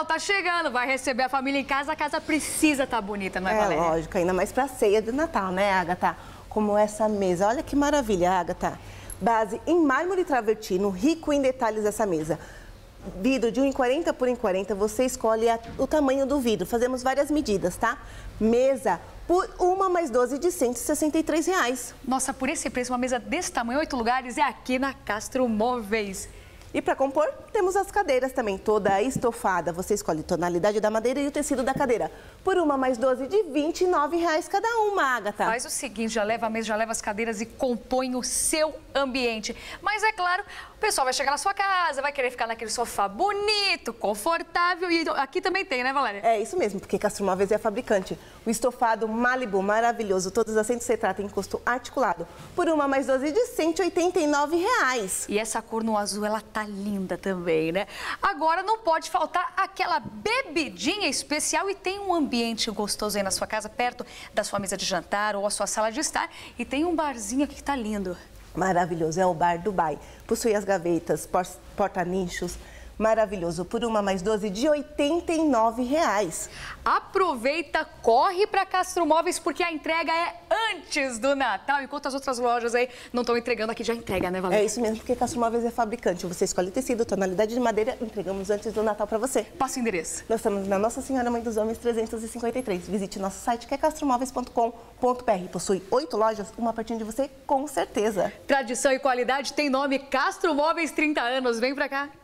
Natal tá chegando, vai receber a família em casa, a casa precisa estar tá bonita, não é, é Valéria? lógico, ainda mais pra ceia de Natal, né, Agatha? Como essa mesa. Olha que maravilha, Agatha. Base em mármore travertino, rico em detalhes essa mesa. Vidro de 1,40 por 1,40, você escolhe a, o tamanho do vidro. Fazemos várias medidas, tá? Mesa por uma mais 12 de 163 reais. Nossa, por esse preço, uma mesa desse tamanho, oito lugares, é aqui na Castro Móveis. E para compor, temos as cadeiras também, toda estofada. Você escolhe tonalidade da madeira e o tecido da cadeira. Por uma mais 12 de 29 reais cada uma, Agatha. Faz o seguinte, já leva a mesa, já leva as cadeiras e compõe o seu ambiente. Mas é claro, o pessoal vai chegar na sua casa, vai querer ficar naquele sofá bonito, confortável. E aqui também tem, né, Valéria? É isso mesmo, porque Castro Móveis é a fabricante. O estofado Malibu, maravilhoso. Todos os assentos se tratam em custo articulado. Por uma mais 12 de 189 reais. E essa cor no azul, ela tá linda também, né? Agora não pode faltar aquela bebidinha especial e tem um ambiente gostoso aí na sua casa, perto da sua mesa de jantar ou a sua sala de estar. E tem um barzinho aqui que tá lindo. Maravilhoso, é o Bar Dubai. Possui as gavetas, porta-nichos, maravilhoso. Por uma mais 12 de 89 reais. Aproveita, corre para Castro Móveis porque a entrega é antes do Natal. Enquanto as outras lojas aí não estão entregando, aqui já entrega, né, Valéria? É isso mesmo, porque Castro Móveis é fabricante. Você escolhe tecido, tonalidade de madeira, entregamos antes do Natal para você. Passa o endereço. Nós estamos na Nossa Senhora Mãe dos Homens 353. Visite nosso site que é castromóveis.com.br. Possui oito lojas, uma pertinho de você, com certeza. Tradição e qualidade tem nome Castro Móveis 30 anos. Vem para cá.